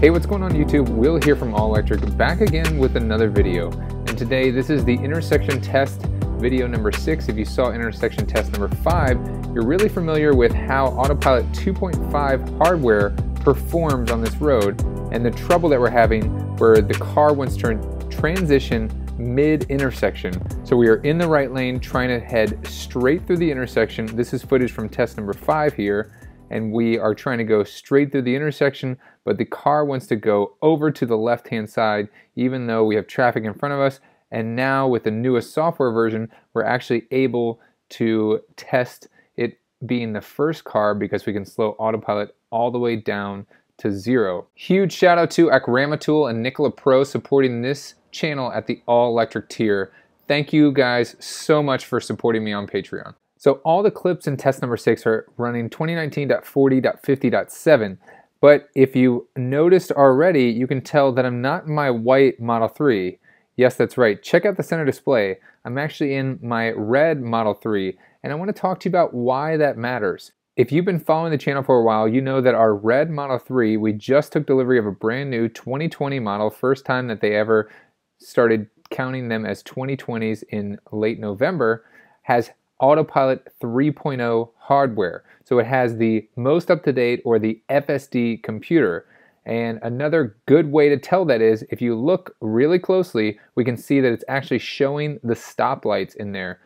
Hey, what's going on YouTube? Will here from All Electric, back again with another video. And today, this is the intersection test video number six. If you saw intersection test number five, you're really familiar with how Autopilot 2.5 hardware performs on this road and the trouble that we're having where the car wants to transition mid-intersection. So we are in the right lane trying to head straight through the intersection. This is footage from test number five here and we are trying to go straight through the intersection, but the car wants to go over to the left-hand side, even though we have traffic in front of us. And now with the newest software version, we're actually able to test it being the first car because we can slow autopilot all the way down to zero. Huge shout out to Akramatool and Nikola Pro supporting this channel at the all electric tier. Thank you guys so much for supporting me on Patreon. So all the clips in test number six are running 2019.40.50.7. But if you noticed already, you can tell that I'm not in my white Model 3. Yes, that's right. Check out the center display. I'm actually in my red Model 3, and I want to talk to you about why that matters. If you've been following the channel for a while, you know that our red Model 3, we just took delivery of a brand new 2020 model, first time that they ever started counting them as 2020s in late November, has Autopilot 3.0 hardware. So it has the most up to date or the FSD computer. And another good way to tell that is if you look really closely, we can see that it's actually showing the stoplights in there.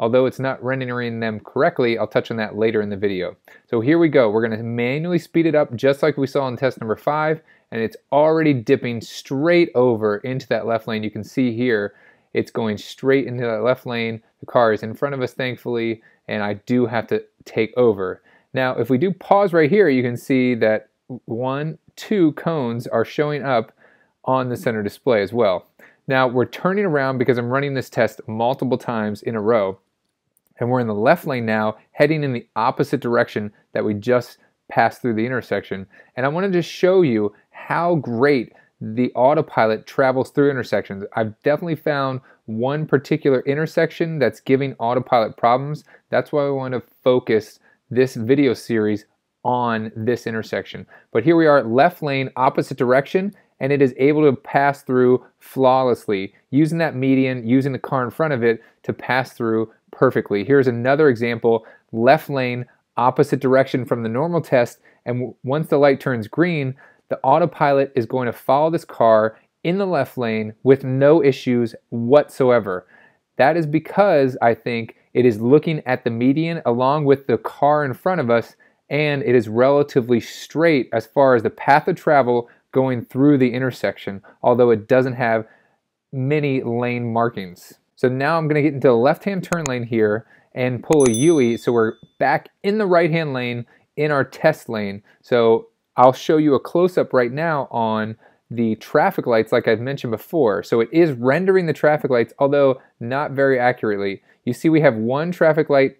Although it's not rendering them correctly, I'll touch on that later in the video. So here we go. We're going to manually speed it up just like we saw in test number five, and it's already dipping straight over into that left lane. You can see here it's going straight into that left lane. The car is in front of us, thankfully, and I do have to take over. Now, if we do pause right here, you can see that one, two cones are showing up on the center display as well. Now, we're turning around because I'm running this test multiple times in a row, and we're in the left lane now, heading in the opposite direction that we just passed through the intersection. And I wanted to show you how great the autopilot travels through intersections. I've definitely found one particular intersection that's giving autopilot problems. That's why I want to focus this video series on this intersection. But here we are, left lane, opposite direction, and it is able to pass through flawlessly, using that median, using the car in front of it to pass through perfectly. Here's another example, left lane, opposite direction from the normal test, and once the light turns green, the autopilot is going to follow this car in the left lane with no issues whatsoever. That is because I think it is looking at the median along with the car in front of us and it is relatively straight as far as the path of travel going through the intersection, although it doesn't have many lane markings. So now I'm going to get into the left-hand turn lane here and pull a UE so we're back in the right-hand lane in our test lane. So I'll show you a close-up right now on the traffic lights like I've mentioned before. So it is rendering the traffic lights, although not very accurately. You see we have one traffic light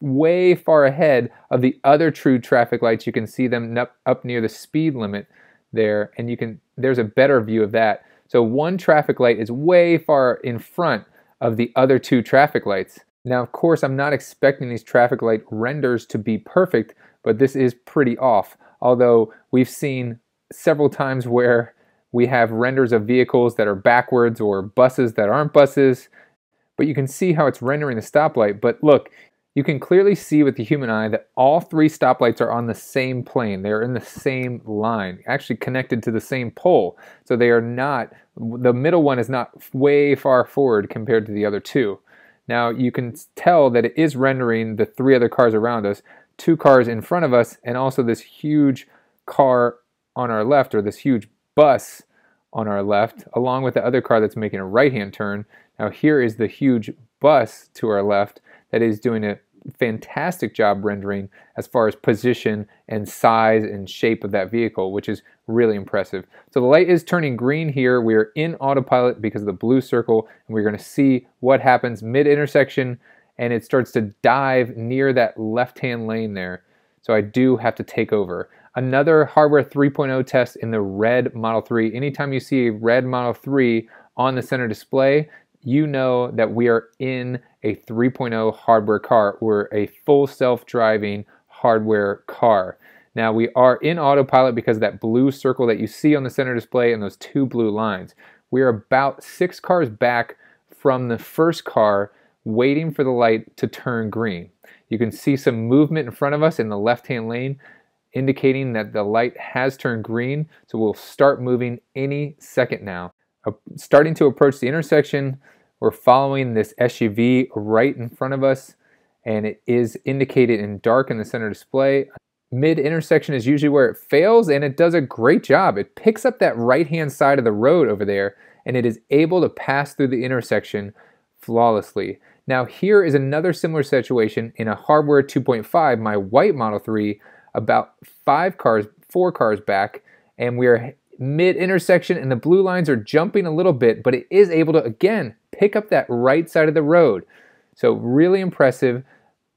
way far ahead of the other true traffic lights. You can see them up near the speed limit there, and you can there's a better view of that. So one traffic light is way far in front of the other two traffic lights. Now, of course, I'm not expecting these traffic light renders to be perfect, but this is pretty off although we've seen several times where we have renders of vehicles that are backwards or buses that aren't buses, but you can see how it's rendering the stoplight. But look, you can clearly see with the human eye that all three stoplights are on the same plane. They're in the same line, actually connected to the same pole. So they are not, the middle one is not way far forward compared to the other two. Now you can tell that it is rendering the three other cars around us, two cars in front of us and also this huge car on our left or this huge bus on our left along with the other car that's making a right hand turn. Now here is the huge bus to our left that is doing a fantastic job rendering as far as position and size and shape of that vehicle, which is really impressive. So the light is turning green here. We are in autopilot because of the blue circle, and we're going to see what happens mid-intersection and it starts to dive near that left-hand lane there. So I do have to take over. Another hardware 3.0 test in the red Model 3. Anytime you see a red Model 3 on the center display, you know that we are in a 3.0 hardware car. We're a full self-driving hardware car. Now we are in autopilot because of that blue circle that you see on the center display and those two blue lines. We are about six cars back from the first car waiting for the light to turn green. You can see some movement in front of us in the left-hand lane indicating that the light has turned green. So we'll start moving any second now. Uh, starting to approach the intersection, we're following this SUV right in front of us and it is indicated in dark in the center display. Mid intersection is usually where it fails and it does a great job. It picks up that right hand side of the road over there and it is able to pass through the intersection flawlessly. Now here is another similar situation in a hardware 2.5, my white Model 3, about five cars, four cars back, and we are mid intersection and the blue lines are jumping a little bit, but it is able to, again, pick up that right side of the road. So really impressive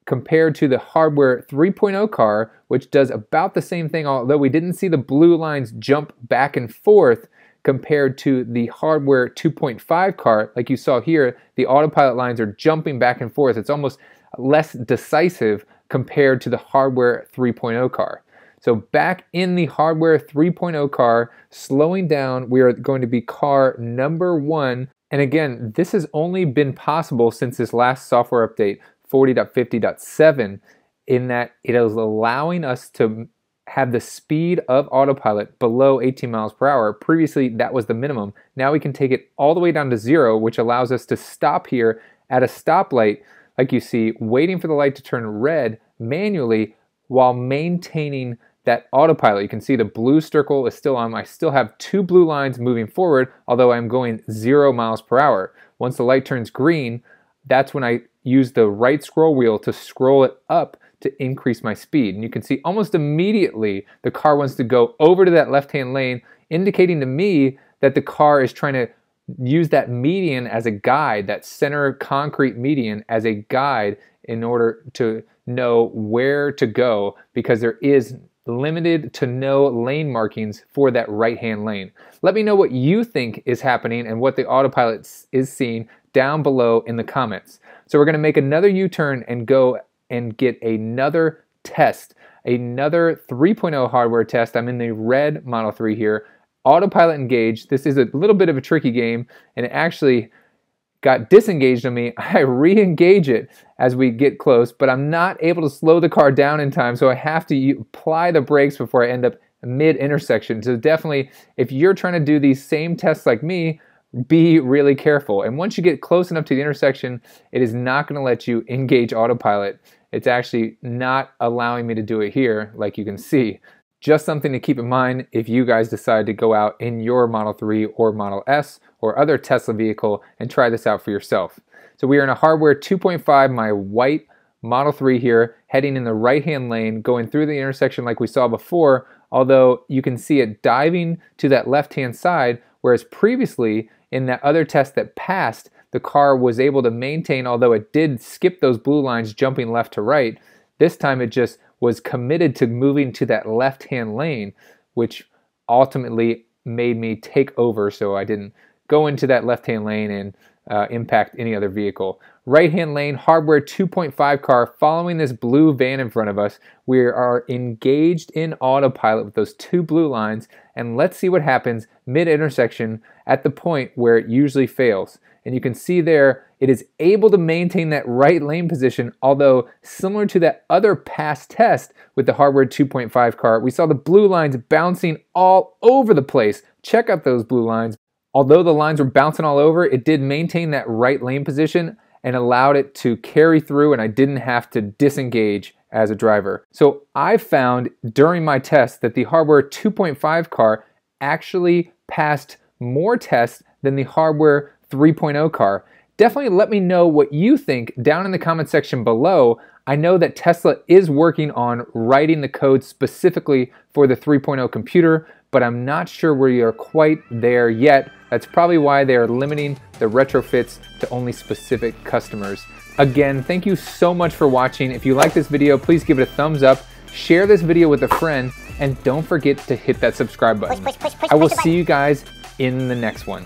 compared to the hardware 3.0 car, which does about the same thing, although we didn't see the blue lines jump back and forth compared to the hardware 2.5 car. Like you saw here, the autopilot lines are jumping back and forth. It's almost less decisive compared to the hardware 3.0 car. So back in the hardware 3.0 car, slowing down, we are going to be car number one. And again, this has only been possible since this last software update, 40.50.7, in that it is allowing us to have the speed of autopilot below 18 miles per hour. Previously, that was the minimum. Now we can take it all the way down to zero, which allows us to stop here at a stoplight like you see, waiting for the light to turn red manually while maintaining that autopilot. You can see the blue circle is still on. I still have two blue lines moving forward, although I'm going zero miles per hour. Once the light turns green, that's when I use the right scroll wheel to scroll it up to increase my speed. And you can see almost immediately the car wants to go over to that left-hand lane, indicating to me that the car is trying to use that median as a guide, that center concrete median as a guide in order to know where to go because there is limited to no lane markings for that right hand lane. Let me know what you think is happening and what the autopilot is seeing down below in the comments. So we're going to make another U-turn and go and get another test, another 3.0 hardware test. I'm in the red Model 3 here autopilot engaged. This is a little bit of a tricky game, and it actually got disengaged on me. I re-engage it as we get close, but I'm not able to slow the car down in time, so I have to apply the brakes before I end up mid-intersection. So definitely, if you're trying to do these same tests like me, be really careful. And once you get close enough to the intersection, it is not going to let you engage autopilot. It's actually not allowing me to do it here, like you can see. Just something to keep in mind if you guys decide to go out in your Model 3 or Model S or other Tesla vehicle and try this out for yourself. So we are in a hardware 2.5, my white Model 3 here, heading in the right-hand lane, going through the intersection like we saw before, although you can see it diving to that left-hand side, whereas previously in that other test that passed, the car was able to maintain, although it did skip those blue lines jumping left to right, this time it just was committed to moving to that left hand lane, which ultimately made me take over so I didn't go into that left hand lane and uh, impact any other vehicle. Right hand lane, hardware 2.5 car following this blue van in front of us. We are engaged in autopilot with those two blue lines, and let's see what happens mid intersection at the point where it usually fails. And you can see there, it is able to maintain that right lane position, although similar to that other past test with the hardware 2.5 car, we saw the blue lines bouncing all over the place. Check out those blue lines. Although the lines were bouncing all over, it did maintain that right lane position and allowed it to carry through and I didn't have to disengage as a driver. So I found during my test that the hardware 2.5 car actually passed more tests than the hardware 3.0 car. Definitely let me know what you think down in the comment section below. I know that Tesla is working on writing the code specifically for the 3.0 computer, but I'm not sure we are quite there yet. That's probably why they are limiting the retrofits to only specific customers. Again, thank you so much for watching. If you like this video, please give it a thumbs up, share this video with a friend, and don't forget to hit that subscribe button. Push, push, push, I will see you guys in the next one.